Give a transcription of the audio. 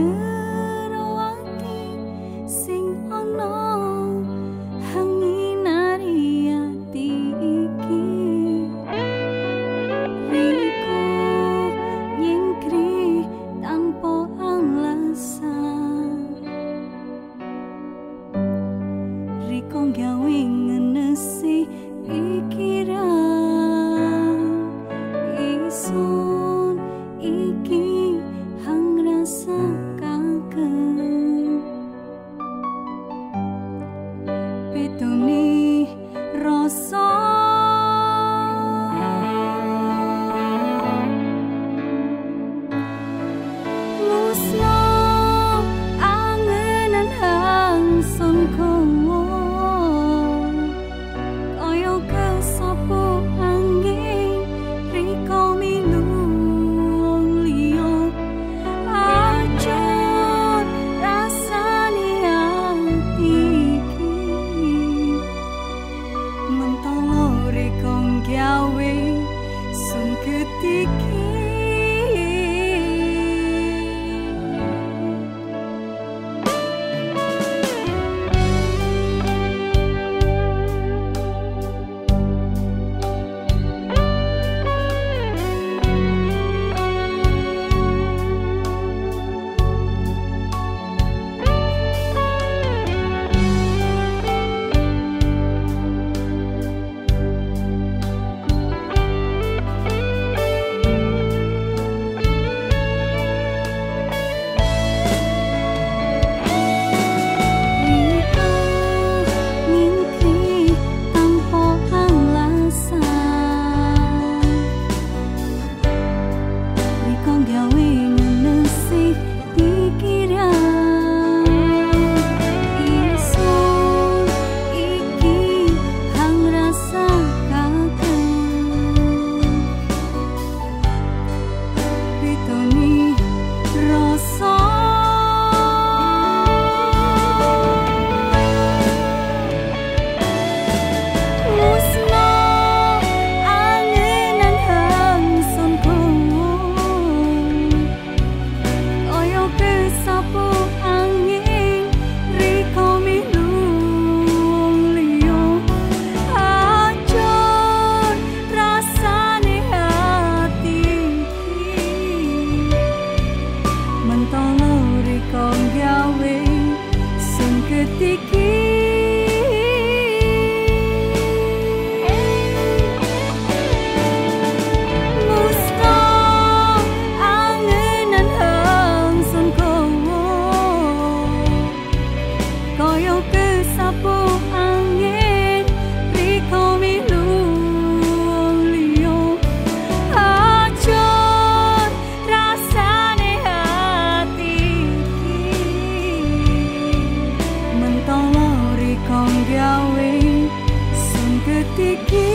Nerawati sing ana hanginari ati iki. Riku nyingkri tanpa alasan. Riko gawe ngenesi pikiran. 降，又永純潔的。titik